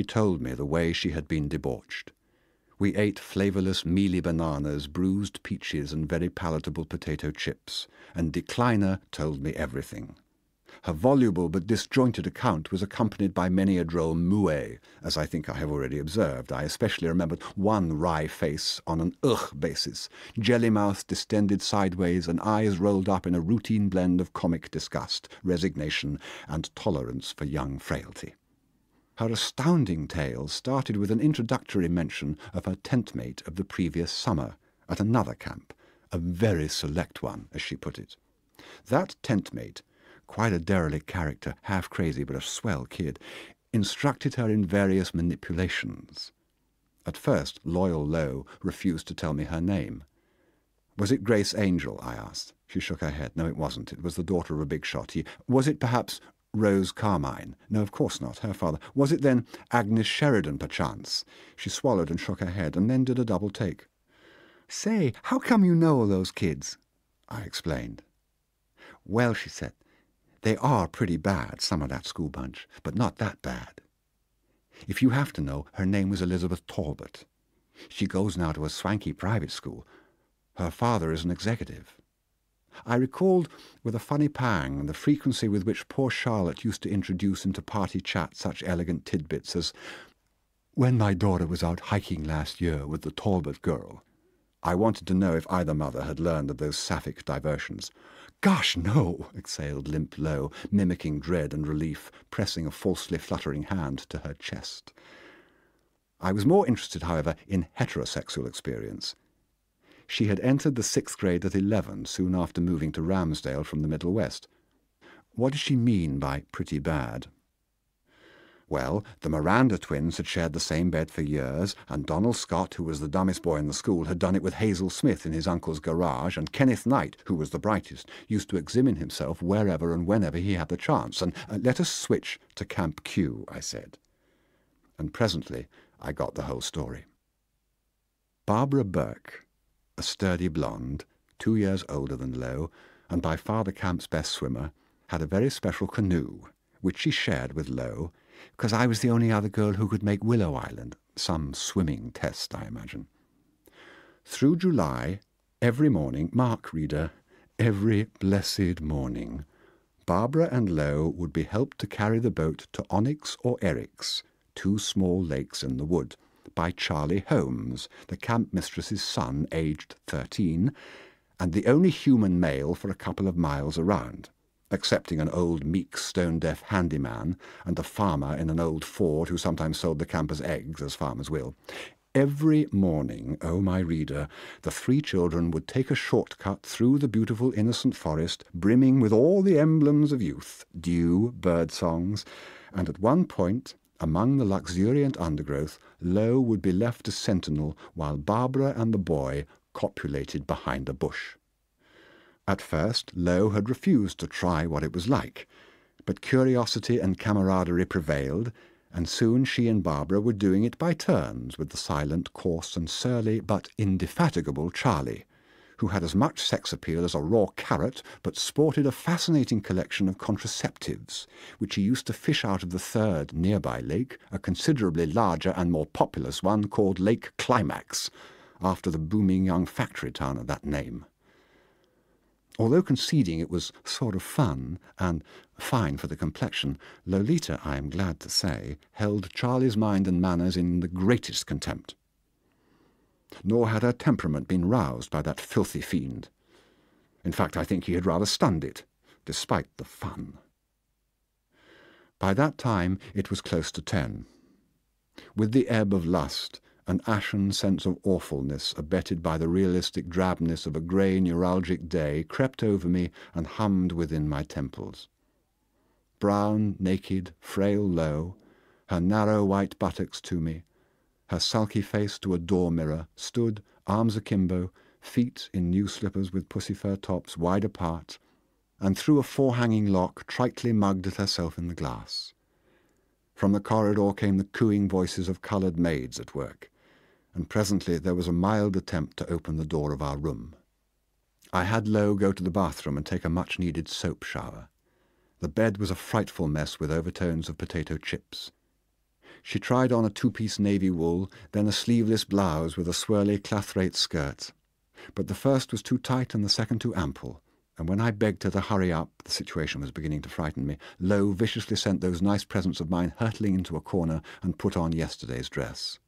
she told me the way she had been debauched. We ate flavourless mealy bananas, bruised peaches, and very palatable potato chips, and die Kleine told me everything. Her voluble but disjointed account was accompanied by many a droll moue, as I think I have already observed. I especially remembered one wry face on an ugh basis, jelly mouth distended sideways, and eyes rolled up in a routine blend of comic disgust, resignation, and tolerance for young frailty. Her astounding tale started with an introductory mention of her tent mate of the previous summer at another camp, a very select one, as she put it. That tent mate, quite a derelict character, half crazy but a swell kid, instructed her in various manipulations. At first, loyal Lo refused to tell me her name. Was it Grace Angel? I asked. She shook her head. No, it wasn't. It was the daughter of a big shot. He, was it perhaps Rose Carmine? No, of course not. Her father. Was it then Agnes Sheridan, perchance? She swallowed and shook her head, and then did a double take. Say, how come you know all those kids? I explained. Well, she said, they are pretty bad, some of that school bunch, but not that bad. If you have to know, her name was Elizabeth Talbot. She goes now to a swanky private school. Her father is an executive. I recalled with a funny pang the frequency with which poor Charlotte used to introduce into party chat such elegant tidbits as, When my daughter was out hiking last year with the Talbot girl. I wanted to know if either mother had learned of those sapphic diversions. Gosh, no, exhaled Limp Lo, mimicking dread and relief, pressing a falsely fluttering hand to her chest. I was more interested, however, in heterosexual experience. She had entered the sixth grade at eleven, soon after moving to Ramsdale from the Middle West. What did she mean by pretty bad? Well, the Miranda twins had shared the same bed for years, and Donald Scott, who was the dumbest boy in the school, had done it with Hazel Smith in his uncle's garage, and Kenneth Knight, who was the brightest, used to examine himself wherever and whenever he had the chance. And uh, let us switch to Camp Q, I said. And presently I got the whole story. Barbara Burke a sturdy blonde, two years older than Lo, and by far the camp's best swimmer, had a very special canoe, which she shared with Lo, because I was the only other girl who could make Willow Island, some swimming test, I imagine. Through July, every morning, mark, reader, every blessed morning, Barbara and Lo would be helped to carry the boat to Onyx or Eryx, two small lakes in the wood by Charlie Holmes, the camp mistress's son, aged thirteen, and the only human male for a couple of miles around, excepting an old meek stone-deaf handyman and a farmer in an old Ford who sometimes sold the campers eggs, as farmers will. Every morning, O oh my reader, the three children would take a short-cut through the beautiful innocent forest, brimming with all the emblems of youth, dew, bird songs, and at one point among the luxuriant undergrowth, Lo would be left as sentinel while Barbara and the boy copulated behind a bush. At first, Lo had refused to try what it was like, but curiosity and camaraderie prevailed, and soon she and Barbara were doing it by turns with the silent, coarse, and surly but indefatigable Charlie, who had as much sex appeal as a raw carrot, but sported a fascinating collection of contraceptives, which he used to fish out of the third nearby lake, a considerably larger and more populous one called Lake Climax, after the booming young factory town of that name. Although conceding it was sort of fun and fine for the complexion, Lolita, I am glad to say, held Charlie's mind and manners in the greatest contempt nor had her temperament been roused by that filthy fiend. In fact, I think he had rather stunned it, despite the fun. By that time it was close to ten. With the ebb of lust, an ashen sense of awfulness, abetted by the realistic drabness of a grey neuralgic day, crept over me and hummed within my temples. Brown, naked, frail Lo, her narrow white buttocks to me, her sulky face to a door mirror, stood, arms akimbo, feet in new slippers with pussy-fur tops wide apart, and through a forehanging lock tritely mugged at herself in the glass. From the corridor came the cooing voices of coloured maids at work, and presently there was a mild attempt to open the door of our room. I had Lo go to the bathroom and take a much-needed soap shower. The bed was a frightful mess with overtones of potato chips. She tried on a two-piece navy wool, then a sleeveless blouse with a swirly clathrate skirt. But the first was too tight and the second too ample, and when I begged her to hurry up, the situation was beginning to frighten me, Lo viciously sent those nice presents of mine hurtling into a corner and put on yesterday's dress.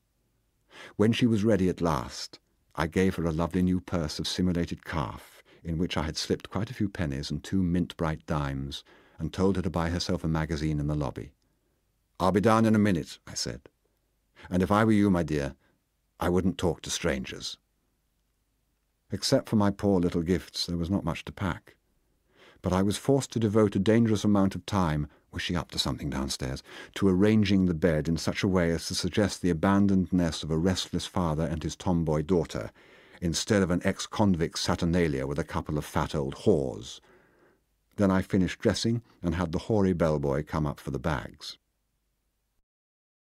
When she was ready at last, I gave her a lovely new purse of simulated calf, in which I had slipped quite a few pennies and two mint-bright dimes, and told her to buy herself a magazine in the lobby. I'll be down in a minute, I said. And if I were you, my dear, I wouldn't talk to strangers. Except for my poor little gifts, there was not much to pack. But I was forced to devote a dangerous amount of time, was she up to something downstairs, to arranging the bed in such a way as to suggest the abandoned nest of a restless father and his tomboy daughter, instead of an ex-convict saturnalia with a couple of fat old whores. Then I finished dressing and had the hoary bellboy come up for the bags.